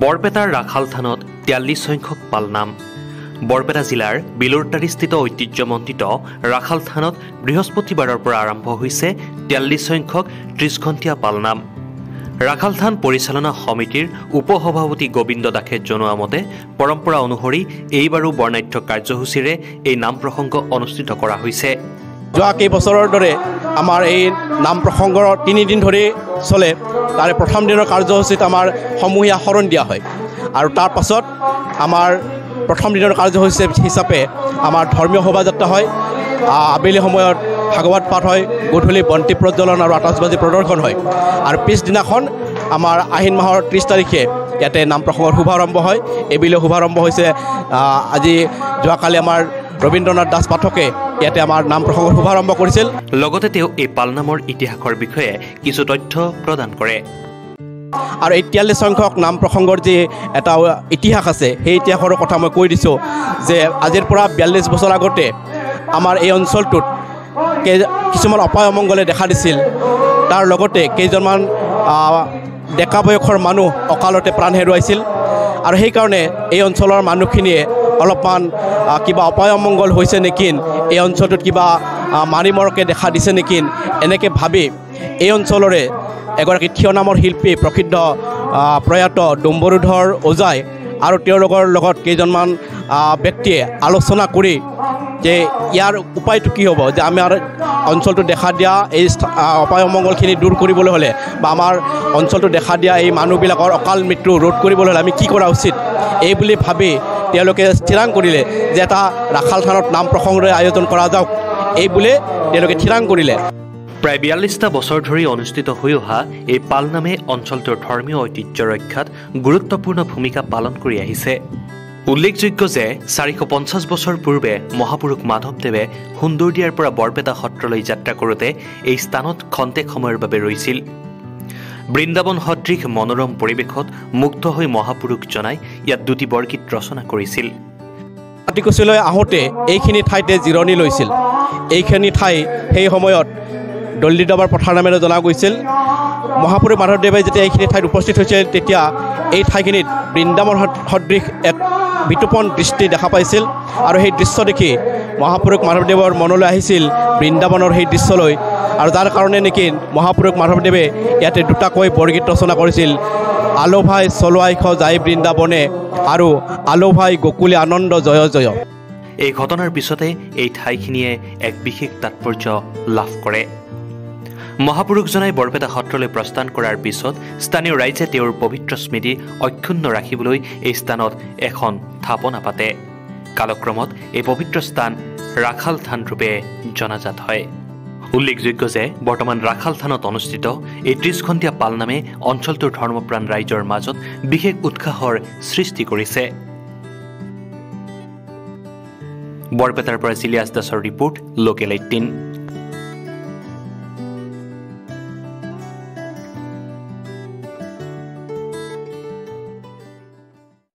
বৰপেটাৰ ৰাখাল থানত তিয়াল্লিছ সংখ্যক পালনাম। বৰপেটা জিলাৰ বিলুৰতাৰীস্থিত ঐতিহ্যমণ্ডিত ৰাখাল থানত বৃহস্পতিবাৰৰ পৰা আৰম্ভ হৈছে তিয়াল্লিছ সংখ্যক ত্ৰিছ ঘণ্টীয়া পালনাম। ৰাখাল থান পৰিচালনা সমিতিৰ উপ সভাপতি গোবিন্দ দাসে জনোৱা মতে পৰম্পৰা অনুসৰি এইবাৰো বৰ্ণাঢ্য কাৰ্যসূচীৰে এই নাম প্ৰসংগ অনুষ্ঠিত কৰা হৈছে। যোৱা কেইবছৰৰ দৰে আমাৰ এই নাম প্ৰসংগৰ তিনিদিন ধৰি চলে। তাৰে প্ৰথম দিনৰ কাৰ্যসূচীত আমাৰ সমূহীয়া শৰণ দিয়া হয়। আৰু তাৰ পাছত আমাৰ প্ৰথম দিনৰ কাৰ্যসূচী হিচাপে আমাৰ ধৰ্মীয় শোভাযাত্ৰা হয়। আবেলি সময়ত ভাগৱত পাঠ হয় গধূলি বন্তি প্ৰজ্বলন আৰু আতচবাজি প্ৰদৰ্শন হয়। আৰু পিছদিনাখন আমাৰ আহিন মাহৰ ত্ৰিছ তাৰিখে ইয়াতে নাম প্ৰসংগৰ শুভাৰম্ভ হয়। এইবিলে শুভাৰম্ভ হৈছে আজি যোৱাকালি আমাৰ ৰবীন্দ্ৰনাথ দাস পাঠকে ইয়াতে আমাৰ নাম প্ৰসংগৰ শুভাৰম্ভ কৰিছিল। লগতে তেওঁ এই পালনামৰ ইতিহাসৰ বিষয়ে কিছু তথ্য প্ৰদান কৰে। আৰু এই তিয়াল্লিছ সংখ্যক নাম প্ৰসংগৰ যি এটা ইতিহাস আছে সেই ইতিহাসৰ কথা মই কৈ দিছোঁ যে আজিৰ পৰা বিয়াল্লিছ বছৰ আগতে আমাৰ এই অঞ্চলটোত কিছুমান অপায় অমংগলে দেখা দিছিল। তাৰ লগতে কেইজনমান ডেকা বয়সৰ মানুহ অকালতে প্ৰাণ হেৰুৱাইছিল। আৰু সেইকাৰণে এই অঞ্চলৰ মানুহখিনিয়ে অলপমান কিবা অপায় অমংগল হৈছে নেকি এই অঞ্চলটোত কিবা মাৰিমৰকে দেখা দিছে নেকি এনেকৈ ভাবি এই অঞ্চলৰে এগৰাকী থিয় নামৰ শিল্পী প্ৰসিদ্ধ প্ৰয়াত ডম্বৰুধৰ ওজাই আৰু তেওঁলোকৰ লগত কেইজনমান ব্যক্তিয়ে আলোচনা কৰি যে ইয়াৰ উপায়টো কি হ'ব? যে আমাৰ অঞ্চলটো দেখা দিয়া এই অপায় অমংগলখিনি দূৰ কৰিবলৈ হ'লে বা আমাৰ অঞ্চলটো দেখা দিয়া এই মানুহবিলাকৰ অকাল মৃত্যু ৰোধ কৰিবলৈ হ'লে আমি কি কৰা উচিত? এই বুলি ভাবি তেওঁলোকে স্থিৰাং কৰিলে যে এটা ৰাখাল থানত নাম প্ৰসংগৰে আয়োজন কৰা যাওক। এই বুলি তেওঁলোকে থিৰাং কৰিলে প্ৰায় বিয়াল্লিছটা বছৰ ধৰি অনুষ্ঠিত হৈ অহা এই পালনামে অঞ্চলটোৰ ধৰ্মীয় ঐতিহ্য ৰক্ষাত গুৰুত্বপূৰ্ণ ভূমিকা পালন কৰি আহিছে। উল্লেখযোগ্য যে চাৰিশ পঞ্চাছ বছৰ পূৰ্বে মহাপুৰুষ মাধৱদেৱে সুন্দৰদিয়াৰ পৰা বৰপেটা সত্ৰলৈ যাত্ৰা কৰোঁতে এই স্থানত খন্তেক সময়ৰ বাবে ৰৈছিল। বৃন্দাবন সদৃশ মনোৰম পৰিৱেশত মুগ্ধ হৈ মহাপুৰুষ জনাই ইয়াত দুটি বৰগীত ৰচনা কৰিছিল। কাটিকুচিলৈ আহোঁতে এইখিনি ঠাইতে জিৰণি লৈছিল। এইখিনি ঠাই সেই সময়ত দলিদাবাৰ পথাৰ নামেৰে জনা গৈছিল। মহাপুৰুষ মাধৱদেৱে যেতিয়া এইখিনি ঠাইত উপস্থিত হৈছিল তেতিয়া এই ঠাইখিনিত বৃন্দাবন সদৃশ এক বিতোপন দৃষ্টি দেখা পাইছিল। আৰু সেই দৃশ্য দেখি মহাপুৰুষ মাধৱদেৱৰ মনলৈ আহিছিল বৃন্দাবনৰ সেই দৃশ্যলৈ। আৰু যাৰ কাৰণে নেকি মহাপুৰুষ মাধৱদেৱে ইয়াতে দুটাকৈ বৰগীত ৰচনা কৰিছিল। আলো ভাই চলোৱাইশ যায় বৃন্দাবনে আৰু আলো ভাই গকুলে আনন্দ জয় জয়। এই ঘটনাৰ পিছতে এই ঠাইখিনিয়ে এক বিশেষ তাৎপৰ্য লাভ কৰে। মহাপুৰুষজনাই বৰপেটা সত্ৰলৈ প্ৰস্থান কৰাৰ পিছত স্থানীয় ৰাইজে তেওঁৰ পবিত্ৰ স্মৃতি অক্ষুণ্ণ ৰাখিবলৈ এই স্থানত এখন থাপনা পাতে। কালক্ৰমত এই পবিত্ৰ স্থান ৰাখাল থান ৰূপে জনাজাত হয়। উল্লেখযোগ্য যে বৰ্তমান ৰাখাল থানত অনুষ্ঠিত এই ত্ৰিছ ঘণ্টীয়া পালনামে অঞ্চলটোৰ ধৰ্মপ্ৰাণ ৰাইজৰ মাজত বিশেষ উৎসাহৰ সৃষ্টি কৰিছে। বৰপেটাৰ পৰা জিলিয়াছ দাসৰ ৰিপৰ্ট লোকেল এইটিন